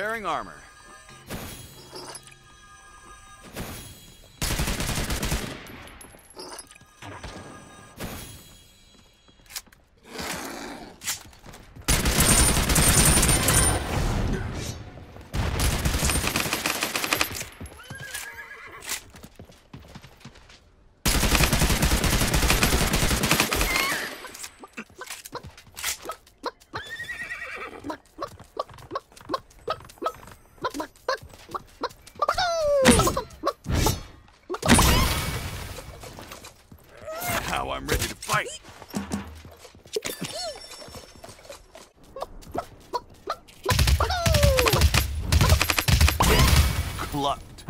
Repairing armor. Now I'm ready to fight. Clucked.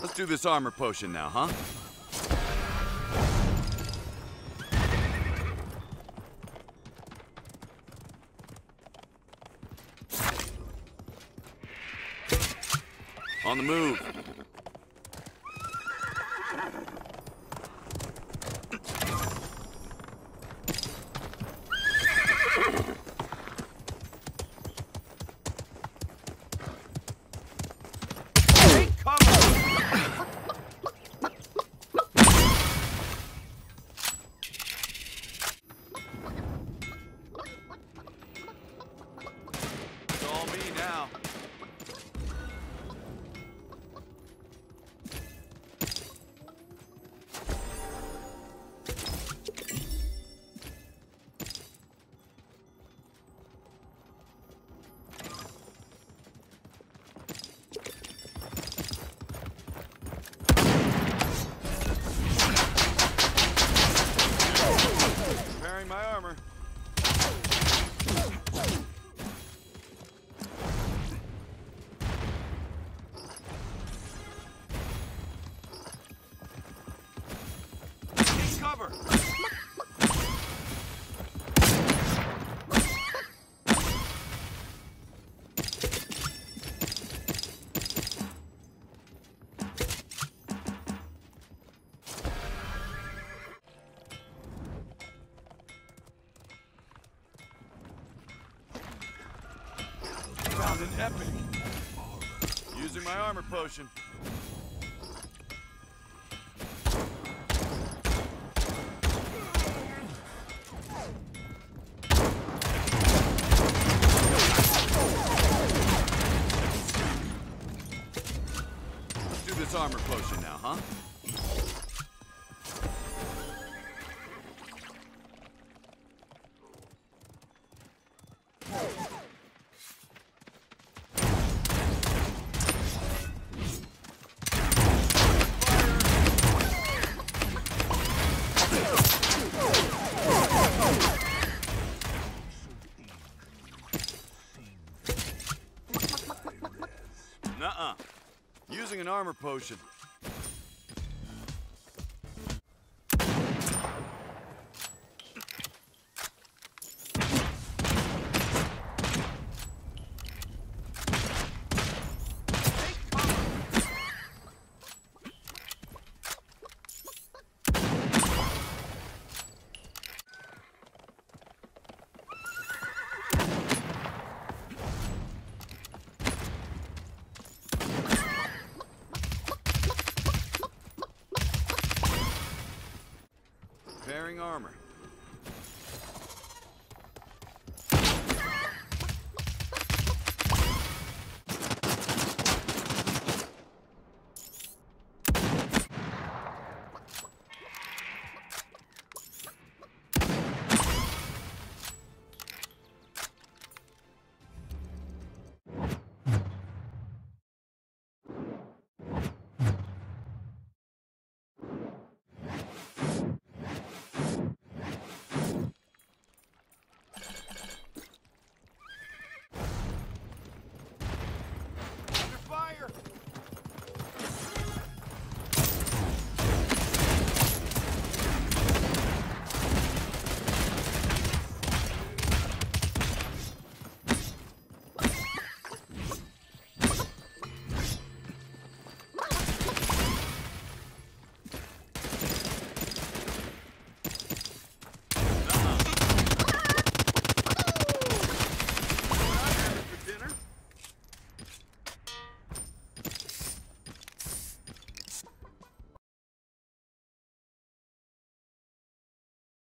Let's do this armor potion now, huh? On the move. Found an epic. Using my armor potion. Let's do this armor potion now, huh? Nuh-uh. Using an armor potion. Armor.